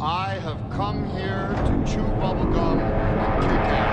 I have come here to chew bubblegum and kick ass.